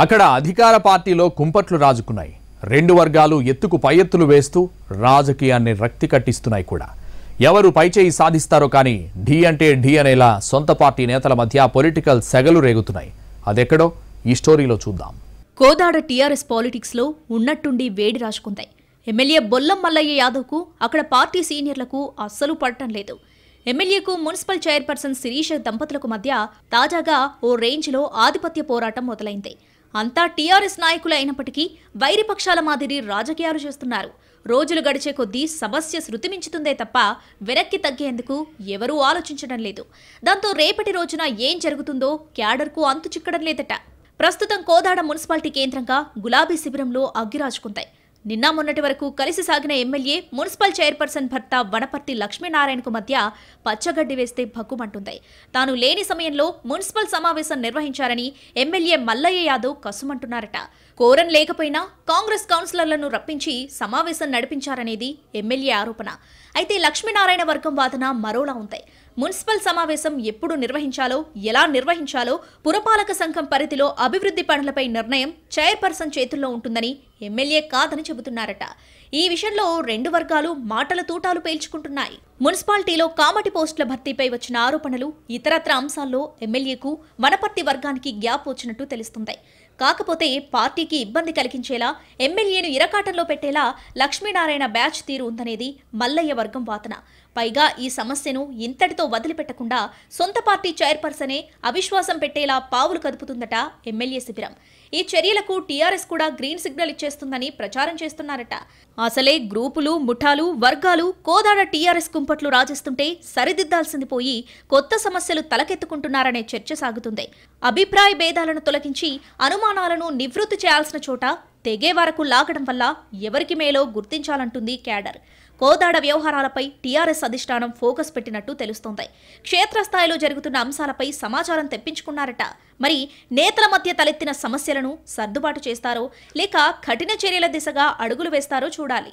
అక్కడ అధికార పార్టీలో కుంపట్లు రాజుకున్నాయి. రెండు వర్గాలు ఎత్తుకు పై ఎత్తులు వేస్తూ రాజకీయాన్ని రక్తి కట్టిస్తున్నాయి కూడా. ఎవరు పైచేయి సాధిస్తారో కానీ ఢీ అంటే ఢీ అనేలా సొంత పార్టీ నేతల మధ్య పొలిటికల్ సెగలు రేగుతున్నాయి. అదెక్కడో ఈ స్టోరీలో చూద్దాం. కోదాడ టీఆర్ఎస్ పాలిటిక్స్లో ఉన్నట్టుండి వేడి రాజుకుంటాయి ఎమ్మెల్యే బొల్లం మల్లయ్య యాదవ్కు అక్కడ పార్టీ సీనియర్లకు అస్సలు పడటం లేదు. ఎమ్మెల్యేకు మున్సిపల్ చైర్పర్సన్ శిరీష దంపతులకు మధ్య తాజాగా ఓ రేంజ్లో ఆధిపత్య పోరాటం మొదలైంది. అంతా టీఆర్ఎస్ నాయకులు అయినప్పటికీ వైరిపక్షాల మాదిరి రాజకీయాలు చేస్తున్నారు. రోజులు గడిచే కొద్దీ సమస్య శృతిమించుతుందే తప్ప వెనక్కి తగ్గేందుకు ఎవరూ ఆలోచించడం లేదు. దాంతో రేపటి రోజున ఏం జరుగుతుందో క్యాడర్కు అంతు చిక్కడం లేదట. ప్రస్తుతం కోదాడ మున్సిపాలిటీ కేంద్రంగా గులాబీ శిబిరంలో అగ్గిరాజుకుంటాయి. నిన్న మొన్నటి వరకు కలిసి సాగిన ఎమ్మెల్యే మున్సిపల్ చైర్పర్సన్ భర్త వనపర్తి లక్ష్మీనారాయణకు మధ్య పచ్చగడ్డి వేస్తే భగ్గుమంటుంది. తాను లేని సమయంలో మున్సిపల్ సమావేశం నిర్వహించారని ఎమ్మెల్యే మల్లయ్య యాదవ్ కసుమంటున్నారట. కోరం లేకపోయినా కాంగ్రెస్ కౌన్సిలర్లను రప్పించి సమావేశం నడిపించారనేది ఎమ్మెల్యే ఆరోపణ. అయితే లక్ష్మీనారాయణ వర్గం వాదన మరోలా ఉంటాయి మున్సిపల్ సమావేశం ఎప్పుడు నిర్వహించాలో ఎలా నిర్వహించాలో పురపాలక సంఘం పరిధిలో అభివృద్ధి పనులపై నిర్ణయం చైర్పర్సన్ చేతుల్లో ఉంటుందని ఎమ్మెల్యే కాదని చెబుతున్నారట. ఈ విషయంలో రెండు వర్గాలు మాటల తూటాలు పేల్చుకుంటున్నాయి. మున్సిపాలిటీలో కామటి పోస్టుల భర్తీపై వచ్చిన ఆరోపణలు ఇతరత్ర అంశాల్లో ఎమ్మెల్యేకు వనపర్తి వర్గానికి గ్యాప్ వచ్చినట్టు తెలుస్తుంది. కాకపోతే పార్టీకి ఇబ్బంది కలిగించేలా ఎమ్మెల్యేను ఇరకాటంలో పెట్టేలా లక్ష్మీనారాయణ బ్యాచ్ తీరు ఉందనేది మల్లయ్య వర్గం వాదన. పైగా ఈ సమస్యను ఇంతటితో వదిలిపెట్టకుండా సొంత పార్టీ చైర్పర్సనే అవిశ్వాసం పెట్టేలా పావులు కదుపుతుందట ఎమ్మెల్యే శిబిరం. ఈ చర్యలకు టీఆర్ఎస్ కూడా గ్రీన్ సిగ్నల్ ఇచ్చేస్తుందని ప్రచారం చేస్తున్నారట. అసలే గ్రూపులు ముఠాలు వర్గాలు కోదాడ టీఆర్ఎస్ కుంపట్లు రాజేస్తుంటే సరిదిద్దాల్సింది పోయి కొత్త సమస్యలు తలకెత్తుకుంటున్నారనే చర్చ సాగుతుంది. అభిప్రాయ భేదాలను తొలగించి అనుమానాలను నివృత్తి చేయాల్సిన చోట తెగే వరకు లాగడం వల్ల ఎవరికి మేలో గుర్తించాలంటుంది క్యాడర్. పోదాడ వ్యవహారాలపై టీఆర్ఎస్ అధిష్టానం ఫోకస్ పెట్టినట్టు తెలుస్తోంది. క్షేత్రస్థాయిలో జరుగుతున్న అంశాలపై సమాచారం తెప్పించుకున్నారట. మరి నేతల మధ్య తలెత్తిన సమస్యలను సర్దుబాటు చేస్తారో లేక కఠిన చర్యల దిశగా అడుగులు వేస్తారో చూడాలి.